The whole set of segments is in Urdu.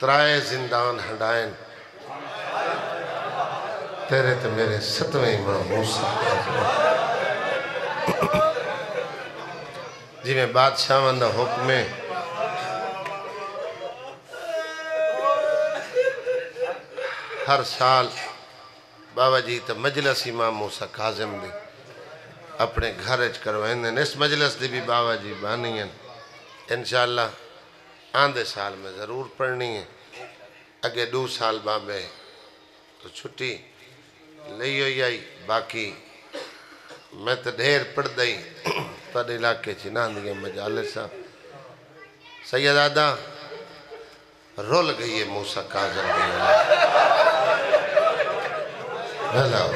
ترائے زندان ہڈائیں تیرے تے میرے ستویں امام موسیٰ جی میں بادشاہ وندہ حکمیں ہر سال بابا جی تو مجلس امام موسیٰ کاظم دی اپنے گھر اچ کروائیں دیں اس مجلس دی بھی بابا جی بانی ہیں انشاءاللہ آندھے سال میں ضرور پڑھنی ہے۔ اگے دو سال بابے تو چھٹی لئی ہوئی آئی۔ باقی میں تو ڈھیر پڑھ دئی تد علاقے چنان دیئے مجالسہ سید آدھا، رول گئی ہے موسیٰ کاظم دی بھلا ہو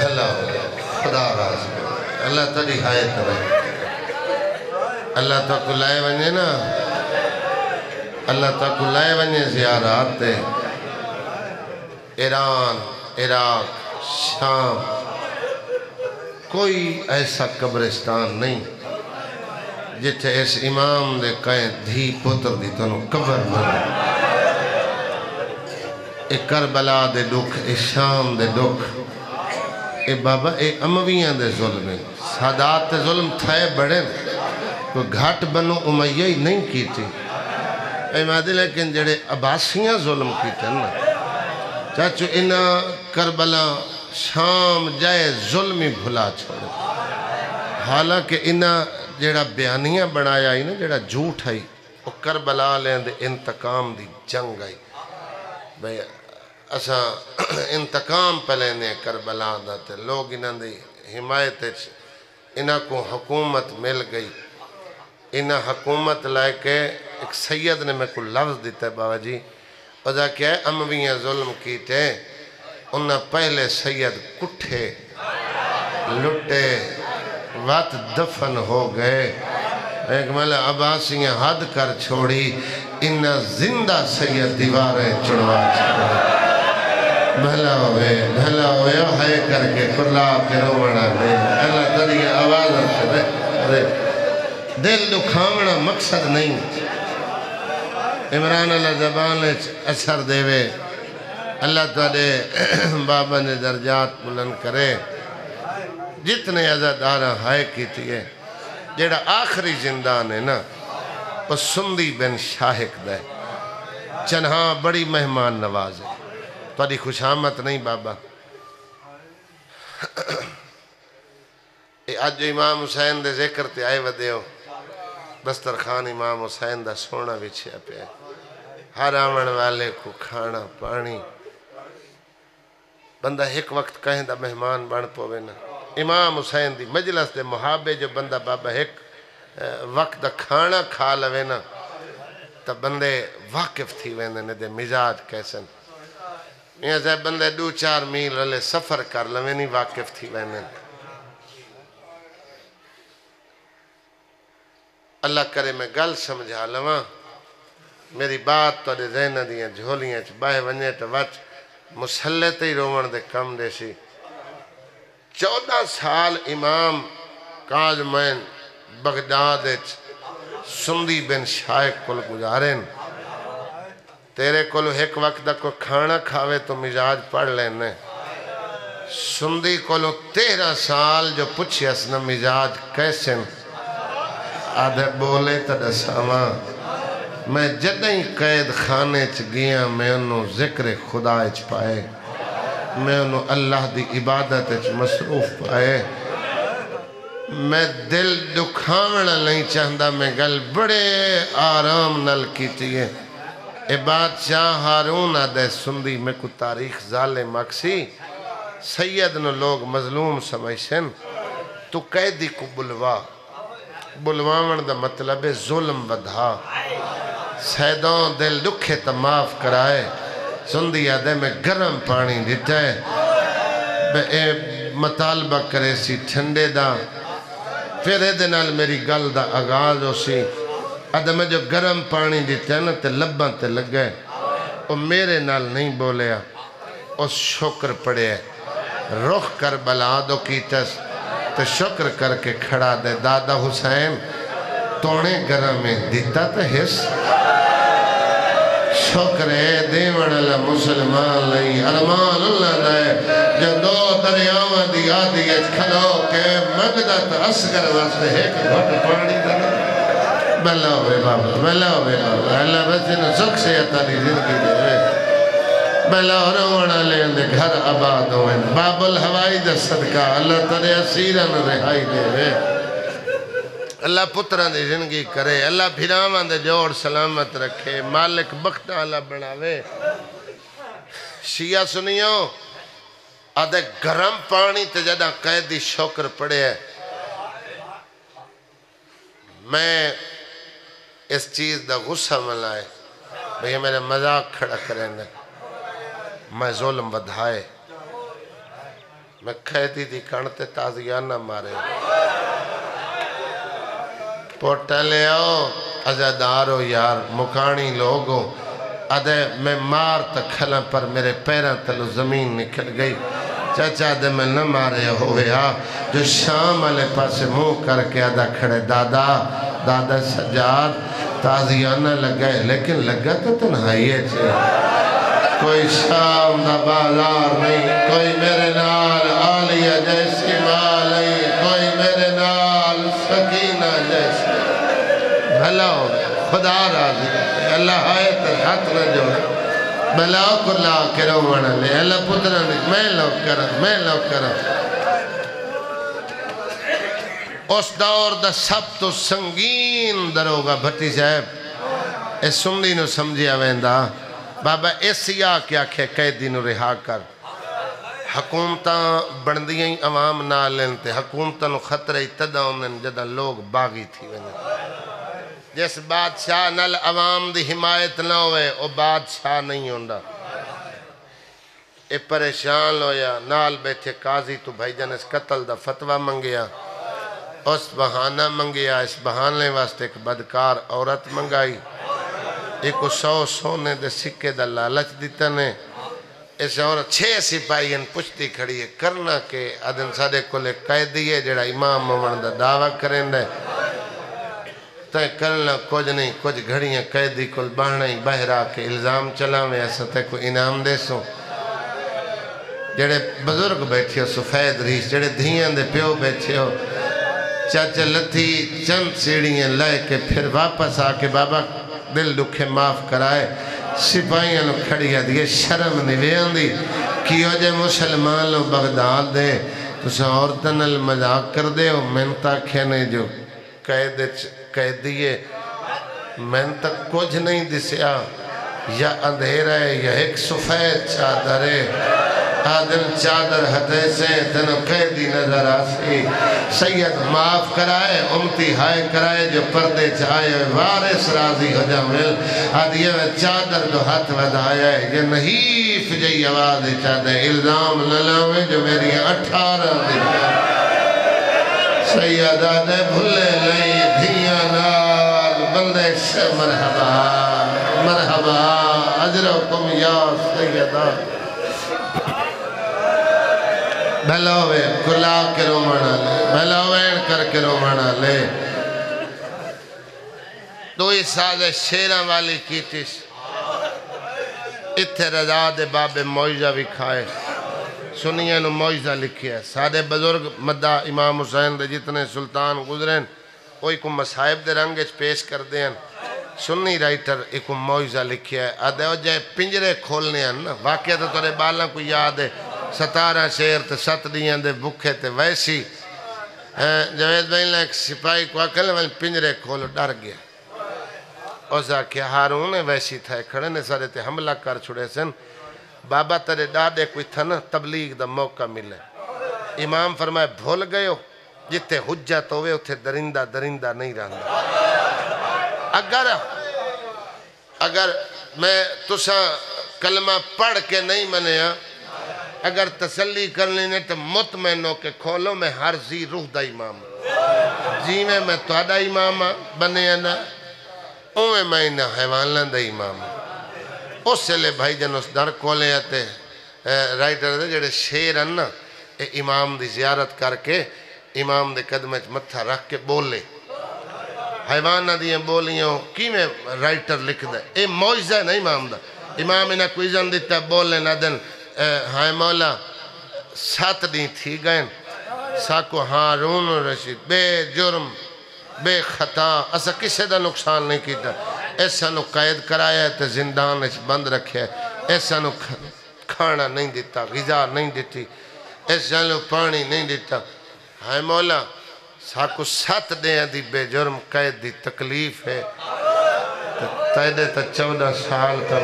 بھلا ہو۔ خدا راز اللہ تڑی ہائے ترے اللہ تو کو لائے ونجے نا۔ اللہ تو کو لائے ونجے زیارات تے۔ ایران، عراق، شام۔ کوئی ایسا قبرستان نہیں جتھے اس امام دے کہیں دھی پتر دی تنو قبر ملے اے کربلا دے دکھ، اے شام دے دکھ۔ اے بابا، اے امویاں دے ظلم۔ ہیں سادات دے ظلم تھائے بڑے۔ کوئی گھاٹ بنو امیہ ہی نہیں کی تھی لیکن جڑے عباسیاں ظلم کی تھے نا، چاچو انہ کربلا شام جائے ظلمی بھلا چھوڑے۔ حالانکہ انہ جڑا بیانیاں بنایا ہی نا، جڑا جھوٹ ہے، وہ کربلا لیں دے انتقام دی جنگ آئی بھئی اسا انتقام پلینے کربلا دا تے لوگ انہاں دی حمایت انہاں کو حکومت مل گئی۔ انہاں حکومت لائے کے ایک سید نے میں کو لفظ دیتا ہے بابا جی۔ ادا کیا ہے؟ امویاں ظلم کیتے انہاں پہلے سید کٹھے، لٹے، وقت دفن ہو گئے۔ ایک ملے عباسیاں حد کر چھوڑی، انہاں زندہ سید دیواریں چڑوا چھوڑی۔ بھلا ہوئے بھلا ہوئے، ہائے کر کے کلا کے روڑا دے۔ اللہ تری آواز دے۔ دل دکھاونا مقصد نہیں۔ عمران اللہ زبان اثر دے وے اللہ تعالی بابا نے درجات بلند کرے۔ جتنے عزادارہ ہائے کی تھی جیڑا آخری زندان ہے نا وہ سندی بن شاہک دے چنہاں بڑی مہمان نواز ہے۔ تاری خوش نہیں بابا۔ آج جو امام حسین دے ذکر تے آئے ودے ہو۔ دسترخان امام حسین دا سونا بچھیا پہ ہر آمن والے کو کھانا، پانی۔ بندہ ایک وقت کہیں دا مہمان بن پوے نا۔ امام حسین دی مجلس دے محابے جو بندہ بابا ایک وقت دا کھانا کھا لوے نا، تا بندے واقف تھی ویندے نے دے مزاج کیسن۔ میاں صاحب بندے دو چار میل رلے سفر کر لوے نہیں واقف تھی ویندے اللہ کرے میں گل سمجھا لواں۔ میری بات تو دے ذہنہ دیاں جھولیاں چھ باہے ونجے تو وچ مسلط ہی رومن دے کم دے سی۔ چودہ سال امام کاظمین بغداد سندی بن شائق کل گزارین۔ تیرے کلو ایک وقت دا کو کھانا کھاوے تو مزاج پڑھ لینے سندی کلو تیرہ سال جو پوچھی اسنا مزاج کیسے آدھے بولے تا دساواں میں جدیں قید خانے چ گیا، میں انہوں ذکر خدا چ پائے۔ میں انہوں اللہ دی عبادت چ مصروف پائے۔ میں دل دکھاونا نہیں چاہتا میں گل بڑے آرام نل کیتی ہے۔ اے بادشاہ ہارون آدھے سندی میں کو تاریخ ظالم مکسی سید نو لوگ مظلوم سمجھن تو قیدی کو بلوا۔ بلواون دا مطلب ہے ظلم بدھا سیدوں دل دکھے تا معاف کرائے۔ سندی آدھے میں گرم پانی دیتا ہے اے مطالبہ کرے سی ٹھنڈے دا۔ پھر اے دنال میری گل دا آغاز ہو سی۔ آدھے میں جو گرم پانی دیتا ہے نا تے لباں تے لگ گئے وہ میرے نال نہیں بولیا۔ اس شکر پڑے رخ کر بلا دو کیتس تو شکر کر کے کھڑا دے دادا حسین، تونے گرم میں دیتا تا حس شکرے دیون اللہ مسلمان لئی، ارمان اللہ دائے جو دو دریاوہ دی آدھی اچ کھلو کے مگدت اسگر واسطے ایک گھٹ پانی دنے بلا ہوئے بابا بلا ہوئے بابا، اللہ بس انہوں سکھ سے اتاری زندگی دے۔ بلا روڑا لے اندے گھر آباد ہوئے باب الہوائی دے صدقہ، اللہ ترے اسیرن رہائی دے رہے اللہ پتران دی زندگی کرے، اللہ بھیرامان دے جوڑ سلامت رکھے، مالک بخت اللہ بناوے۔ شیعہ سنیوں آدھے گرم پانی تے جدہ قیدی شکر پڑے ہے۔ میں اس چیز دا غصہ ملائے بھئی میرے مذاق کھڑا کریں گے میں ظلم بدھائے میں قیدی دی کھڑتے تازیانہ مارے۔ پوٹا لے آؤ ازادارو یار مکانی لوگو ادھے میں مار تکھلا پر میرے پیرہ تلو زمین نکل گئی۔ چاچا دے میں نہ مارے ہوئے، آ۔ جو شام علی پاس مو کر کے ادھا کھڑے، دادا دادا سجاد، تازیانہ لگئے لیکن لگا تو تنہائی ہے چھے کوئی شام دا بازار نہیں، کوئی میرے نال آلیہ جیسی مال نہیں، کوئی میرے نال سکینہ جیسی بھلا ہو، خدا راضی اللہ آئے تر ہاتھ نہ جوڑے بلا کو لا کرو مانا لے۔ اللہ پترہ نے میں لو کرا میں لو کرا اس دور دا سب تو سنگین دروگا بھٹی صاحب اس سنگی نو سمجھیا ویندا۔ بابا ایسیا کیا کھے قیدی نو رہا کر۔ حکومتاں بندیاں عوام نہ لینتے حکومتاں نو خطرہ اتدا ہوندن جدہ لوگ باغی تھی ویندا جس بادشاہ نل عوام دی حمایت نہ ہوئے، او بادشاہ نہیں ہوندا۔ اے پریشان ہویا، نال بیٹھے قاضی تو بھائی جان اس قتل دا فتوہ منگیا، اس بہانہ منگیا، اس بہانے واسطے ایک بدکار عورت منگائی۔ ایک سو سونے دے سکے دا لالچ دیتا نے اس عورت چھے سپائی ان پچھتی کھڑی ہے کرنا کہ ادن سارے کو لے قیدی ہے جڑا امام مومن دا دعویٰ کریں دے تے کرنا کچھ نہیں کچھ گھڑیاں قیدی کل بہنا ہی بہرا کے الزام چلا میں ایسا تے کو انعام دے سو جڑے بزرگ بیٹھے ہو سفید ریش جڑے دھیاں دے پیو بیٹھے ہو چاچا لتھی چند سیڑیاں لائے کے پھر واپس آ کے بابا دل دکھے معاف کرائے، سپاہیاں نو کھڑیا دیئے، شرم نویاں دی کیو جے مسلمان لو بغداد دے؟ تو سا عورتن المذاق کر دے ہو، میں تک کھینے جو قید دیئے۔ میں تک کچھ نہیں دسیا، یا اندھیرہ ہے یا ایک سفید چادر ہے۔ آدم چادر ہتے سے تنو قیدی نظر آسی۔ سید معاف کرائے، امتی ہائے کرائے جو پردے چاہے وارس راضی ہو جامل آدھیے میں چادر دو ہاتھ ودھایا ہے یہ نحیف جئی آواز چاہتے الزام للاویں جو میری اٹھارہ دن۔ سید آدھے بھلے لئی دھیاں نال بندے سے مرحبا مرحبا، اجرکم یا سیدہ بھلوے کلا کے رومانا لے؟ بھلوین کر کے رومانا لے؟ تو اس سادے شیران والی کیتیس اتھے رضا دے باب موجزہ بھی کھائے۔ سنیے نو موجزہ لکھی ہے۔ سادے بزرگ مدہ امام حسین دے جتنے سلطان گزرین کوئی کو مسائب دے رنگ پیش کر دیں سنی رائٹر ایک موجزہ لکھی ہے۔ آدھے ہو جائے پنجرے کھولنے ہیں نا۔ واقعہ تو تورے بالاں کو یاد ہے۔ ستارہ شیر تے ست دیاں دے بکھے تے ویسی جوید بھائی نے ایک سپاہی کو اکل میں پنجرے کھولو ڈر گیا اوزا کیا ہارون ویسی تھا کھڑے نے سارے تے حملہ کر چھڑے سن بابا ترے ڈاڈے کوئی تھا نا تبلیغ دا موقع ملے امام فرمائے بھول گئے ہو جتے حجت ہوئے اتھے درندہ درندہ نہیں رہندا اگر اگر میں تسا کلمہ پڑھ کے نہیں منیا اگر تسلی کرنی نے تو مطمئن ہو کے کھولو، میں ہر زی روح دا امام جی میں ہاں، میں توڑا امام بنے نا اوے میں انہا حیوان لندہ امام اس سے لے بھائی جن اس در کھولے آتے رائٹر دے جڑے شیر اننا امام دی زیارت کر کے امام دے قدمت متھا رکھ کے بولے۔ حیوانہ دیاں بولیاں کی میں رائٹر لکھ دے اے موجزہ نہیں امام دا۔ امام انہا کوئی زن دیتا، بولے نہ دن۔ ہائے مولا، سات دیں تھی گئن ساکو ہارون رشید، بے جرم، بے خطا، اسا کسے دا نقصان نہیں کیتا۔ ایسا نو قید کرایا ہے تو زندان اچھ بند رکھے ایسا نو کھانا نہیں دیتا، غذا نہیں دیتی۔ ایسا نو پانی نہیں دیتا۔ ہائے مولا، ساکو سات دیں دی بے جرم، قید دی تکلیف ہے۔ تیدے تا چودہ سال کا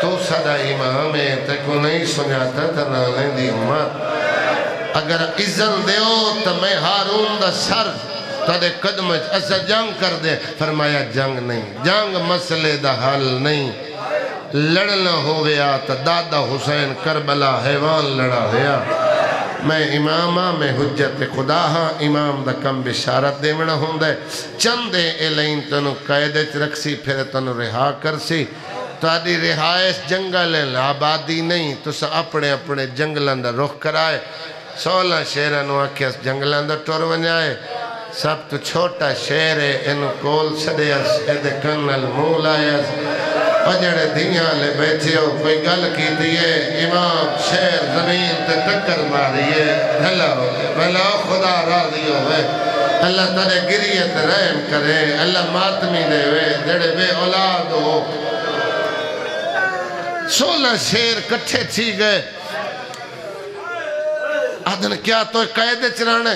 تو صدا امام ہے تکو نہیں سنیاتا تا نانے دی امت اگر اذن دیو تو میں ہارون دا سر تدے قدم ایسا جنگ کر دے فرمایا جنگ نہیں جنگ مسئلے دا حل نہیں لڑنا ہو گیا تا دادا حسین کربلا حیوان لڑا گیا میں امامہ میں حجت خدا ہاں امام دا کم بشارت دے منا ہوں چندے الین تنو قیدت رکھ سی پھر تنو رہا کر سی تاری رہائش جنگل ہے آبادی نہیں تو سا اپنے اپنے جنگلان دا رخ کرائے۔ سولہ شیرانو آکھیس جنگلان دا ٹور ونجائے۔ سب تو چھوٹا شیر ہے انو کول سڑے اس ایدے کنل مول آئے اس اجڑے دنیا لے بیٹھے ہو، کوئی گل کی دیئے امام شیر زمین تے ٹکر ماریے بھلا ہو، بھلا خدا راضی ہوئے۔ اللہ ترے گریت رحم کرے، اللہ ماتمی دے وے، جڑے بے اولاد ہو۔ سولہ شیر کٹھے تھی گئے۔ آدھن کیا تو قید چرانے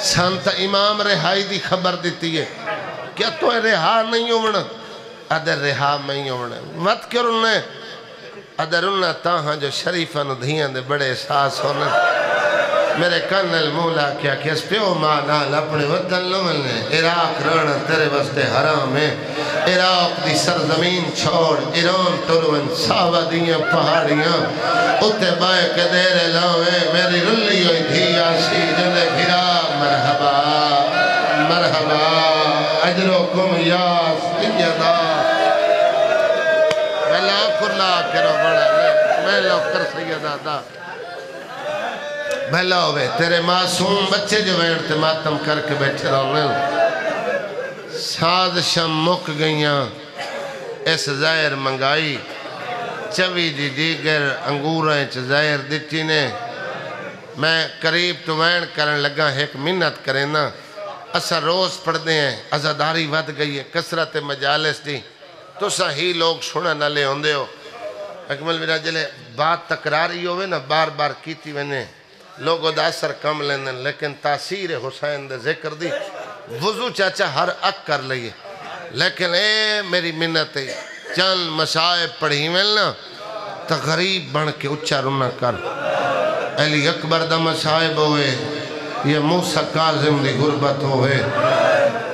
سانتا امام رہائی دی خبر دیتی ہے۔ کیا تو رہا نہیں ہونا ادھر رہا نہیں ہونا مت کر انہیں ادھر انہیں تاہاں جو شریفان دھیاں دے بڑے احساس ہونا میرے کنل مولا کیا کہ اس پیو مانا اپنے وطن لمنے عراق رانا تیرے وستے حرام ہے۔ عراق دی سرزمین چھوڑ، ایران ترون ساوہ دیاں پہاڑیاں۔ اتے بائے کے دیرے لاؤے میری رلی ہوئی دھی آسی، جلے پھرا مرحبا مرحبا، اجرکم یا سیدہ میں لاکھ اللہ کرو بڑا، میں لاکھ کر سیدہ دا۔ بھلا ہوئے تیرے معصوم بچے جو وینٹتے ماتم کر کے بیٹھے رہنے سازشم مک گئیاں۔ اس زائر منگائی۔ چوی دی دیگر انگوریں چھ زائر دیتی نے۔ میں قریب تو وین کرن لگا ایک منت کریں نا۔ اسا روز پڑھ دے ہیں ازاداری ود گئی ہے کسرت مجالس دی۔ تو سا ہی لوگ سنا نہ لے ہوندے ہو۔ اکمل میرا جلے، بات تکراری ہوئے نا، بار بار کیتی وینے۔ لوگوں دا اثر کم لیندن، لیکن تاثیر حسین دے ذکر دی۔ وضو چاچا ہر اک کر لئیے۔ لیکن اے میری منت ہے چند مسائب پڑھی ملنا تا غریب بن کے اچھا رنا کر۔ علی اکبر دا مسائب ہوئے یہ موسیٰ کاظم دی غربت ہوئے۔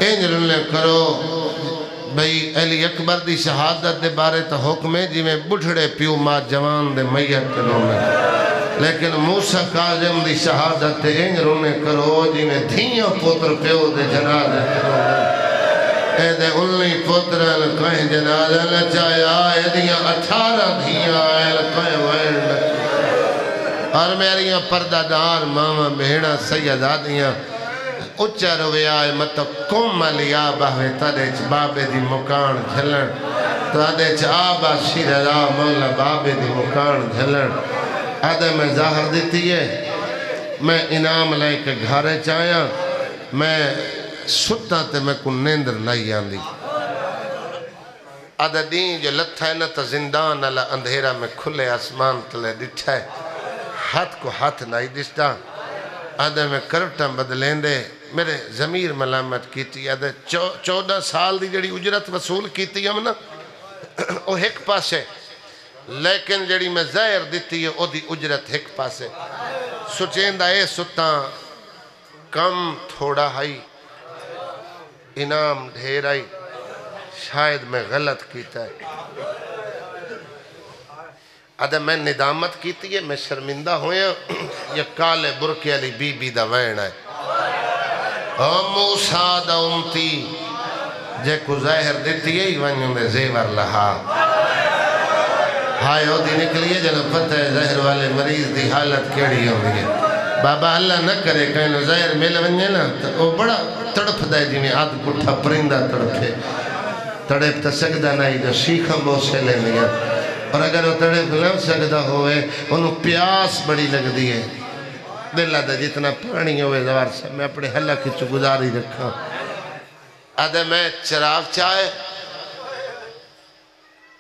اینج رنے کرو، بھئی علی اکبر دی شہادت دے بارے تا حکم جی میں بڑھڑے پیو ماں جوان دے میت کے نومے لیکن موسیٰ کاظم دی شہادت انج رونے کرو جی میں دھیاں پتر پیو دے جنازے کرو۔ اے دے انلی پتر کہیں جنازہ نہ چاہیا اے دیا اٹھارہ دھیاں آئے لکھائیں وائن اور میریاں پردہ دار ماما بہنہ سیدہ دیاں اچھا روے آئے مطا کم علی آبا ہوئے تدے چھ بابے دی مکان جھلن۔ تدے چھ آبا شیر اللہ مولا بابے دی مکان جھلن۔ آدھے میں ظاہر دیتی ہے۔ میں انعام لائے کے گھارے چاہیا میں ستا تے میں کو نیندر لائی آندی۔ آدھے دین جو لتھا ہے نا تا زندان اللہ اندھیرا میں کھلے آسمان تلے دٹھا ہے۔ ہاتھ کو ہاتھ نائی دشتا۔ آدھے میں کرپٹا بدلیں دے۔ میرے ضمیر ملامت کیتی۔ آدھے چودہ سال دی جڑی اجرت وصول کیتی ہم نا، او ایک پاس ہے لیکن جڑی میں زہر دیتی ہے، او دی اجرت ایک پاسے۔ سچیندہ اے ستاں کم تھوڑا ہائی انام ڈھیر آئی، شاید میں غلط کیتا ہے۔ ادھے میں ندامت کیتی ہے، میں شرمندہ ہویا، یہ کالے برکے علی بی بی دا وین ہے او موسیٰ دا امتی، جے کو ظاہر دیتی ہے ہی ونیوں میں زیور لہا۔ ہائے ہو دی نکلیے جنہوں پتہ ہے زہر والے مریض دی حالت کیڑی ہو ہے۔ بابا اللہ نہ کرے کہیں زہر مل ونجے نا وہ بڑا تڑپ دے جی میں آدھ پٹھا پرندہ تڑپے۔ تڑپ تا سکدہ نہیں جو شیخہ موسے لے لیا۔ اور اگر وہ تڑپ نہ سکدہ ہوئے، انہوں پیاس بڑی لگ دیئے دل آدھا جتنا پانی ہوئے زوار سے میں اپنے حلہ کی چو گزاری رکھا آدھے میں چراغ چاہے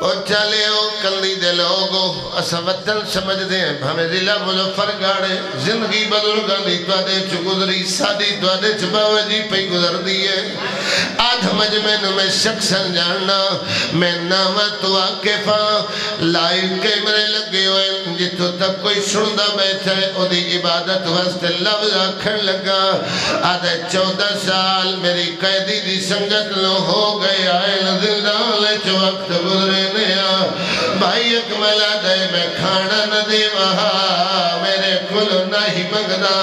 نو چلے ہو کلی دے لوگو اسا وطن سمجھ دیں ہمیں ضلع مظفر گاڑے زندگی بدل گاندی توادے چو گزری سادی توادے چو باوجی پہ گزر دیئے آدھ مجمع نو میں شخصا جاننا، میں نام تو آکفا لائیو کیمرے لگے ہوئے جتو تک کوئی سندہ بیٹھا ہے او دی عبادت وست لفظ آکھن لگا۔ آدھے چودہ سال، میری قیدی دی سنگت نو ہو گئے، آئے زندان لے چو وقت گزرے۔ نیا بھائی اکملہ دے میں کھانا نہ دے وہاں میرے کلو نہیں مگدہ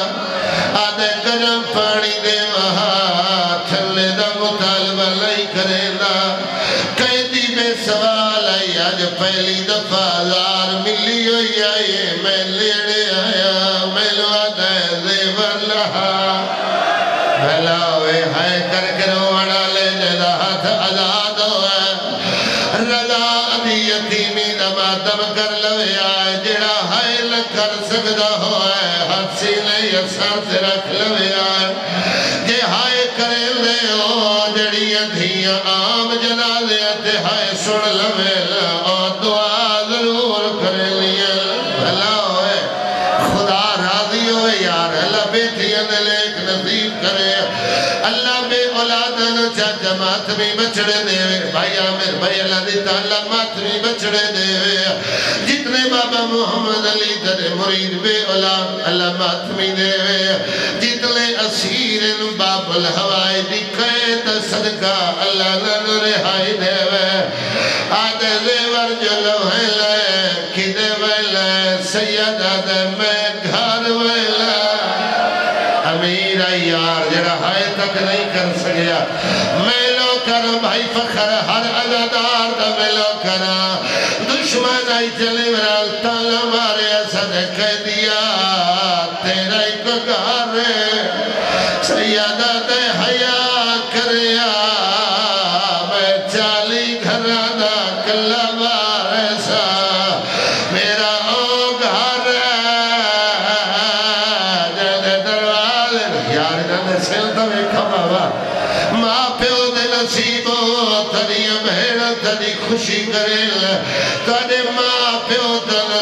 آدھے گرم پانی دے وہاں تھلے دا مطالبہ نہیں کرے دا قیدی بے سوال آئی آج پہلی دفعہ زار ملی ہوئی آئیے میں لیڑے آیا میں لوا دے زیور لہا بھلا ہوئے ہائے کر کے روڑا لے جدا ہاتھ آزاد یتیمی نما دم کر لوے آئے جڑا ہائے کر سکدا ہوئے ہاتھ سینے یسر سے رکھ لوے آئے جے ہائے کرے لے ہو جڑی ادھیاں عام جنازے تے ہائے سن لوے اور جماعت میں بچڑے دے وے بھائی آمیر بھائی اللہ دی تعالیٰ مات میں بچڑے دے وے جتنے بابا محمد علی در مرید بے اولاد اللہ مات میں دے جتنے اسیر باب الہوائی دی قید صدقہ اللہ نہ رہائی دے وے آدھے زیور جو لوہے لے کدے ویلے سیدہ دے میں گھر ویلے امیر یار جڑا ہائے تک نہیں کر سکیا میلو کر بھائی فخر، ہر عزدار دا میلو کرا۔ دشمن آئی چلے ورال تالا مارے اسد دیا۔ تیرا ایک گارے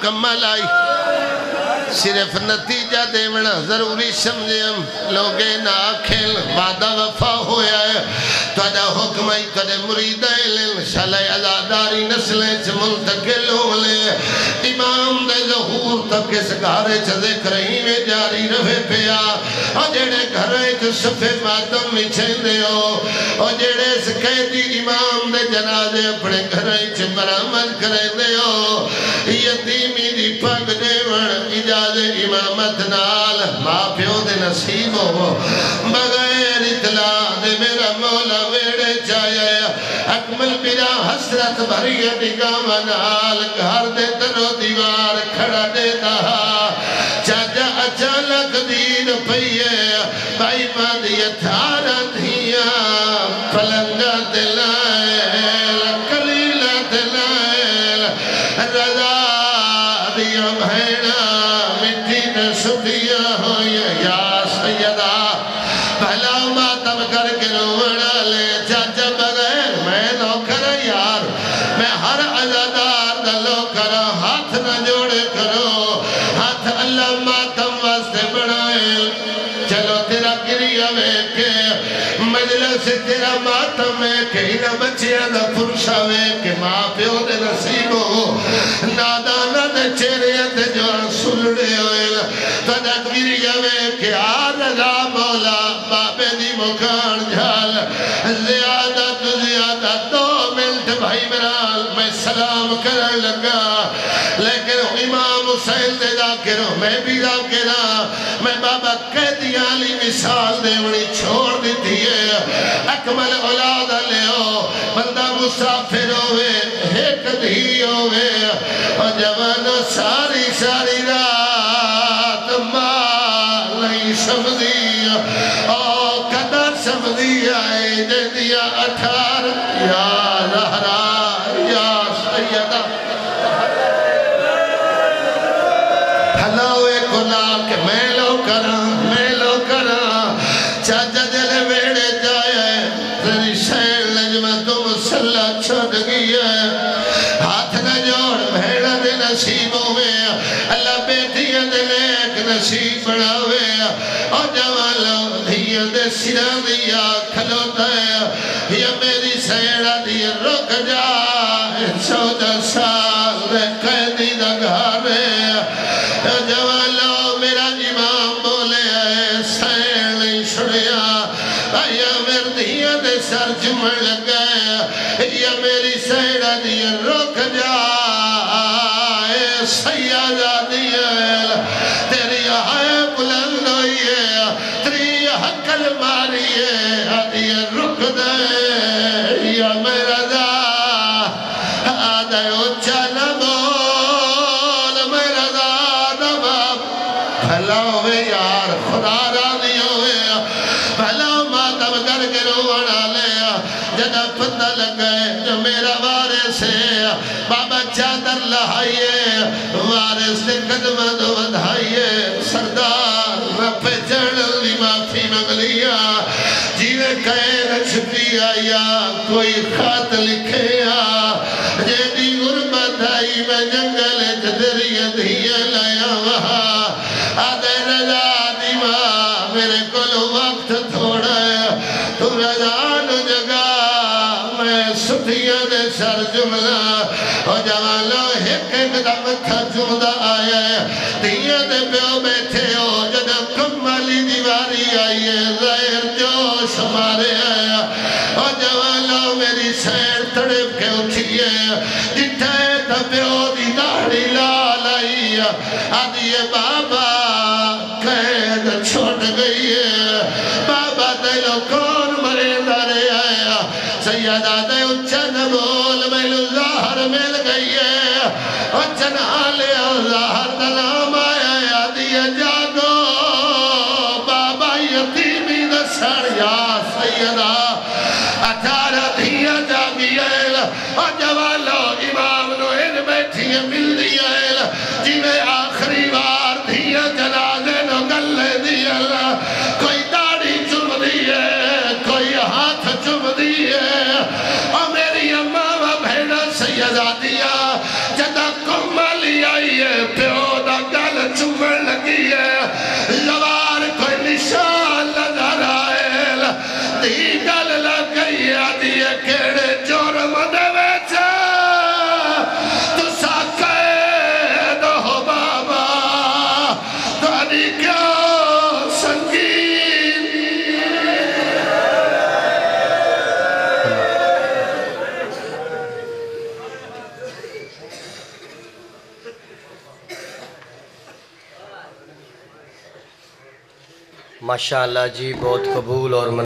مکمل آئی۔ صرف نتیجہ دیونا ضروری سمجھیں لوگے نہ کھیل وعدہ وفا ہویا ہے تو ادا حکم ہی کدے مرید ایلن شلے ازاداری نسلیں چھ منتقل ہو لے امام دے ظہور تک اس گھارے چھ ذکر ہی میں جاری رہے پیا۔ اور جڑے گھرے چھ صفے ماتم میں چھندے ہو، اور جڑے اس قیدی امام دے جنازے اپنے گھرے چھ مرامت کرے دے ہو۔ یتیمی دی پاک دے ون اجاز امامت نال ماں پیو دے نصیب ہو۔ بغیر اطلاع دے میرا مولا ویڑے چاہے اکمل میرا حسرت بھری نگاہ منال گھر دے تنو دیوار کھڑا دے دہا ماتم میں کہ انہ بچیاں دا پرشا میں کہ ماں پیو دے نصیب ہو۔ نادانا دے چیرے دے منٹ بھائی مرال میں سلام کرنے لگا۔ لیکن امام حسین دے ذاکروں میں بھی ذاکرہ میں بابا قیدی علی مثال دے منی چھوڑ دیتی ہے۔ اکمل اولاد لے ہو بندہ مسافر ہوئے، ایک دھی ہوئے۔ اور جوانو ساری ساری رات لیک نصیب بڑھاوے اور جوالو دھیا دے سرا دیا کھا بھلا ہوئے یار خدا راضی ہوئے بھلا ماتم کر کے روڑا لیا جدہ پتہ لگئے جو میرا وارث ہے بابا چادر لہائیے وارث نے قدم دو ودھائیے سردار رب چڑھ لی معافی مگلیا جیوے کہے رچھتی آیا کوئی خات لکھے آ جیدی غربت آئی میں جنگل جدری دھیا ایک ایک and ماشاءاللہ جی بہت قبول اور من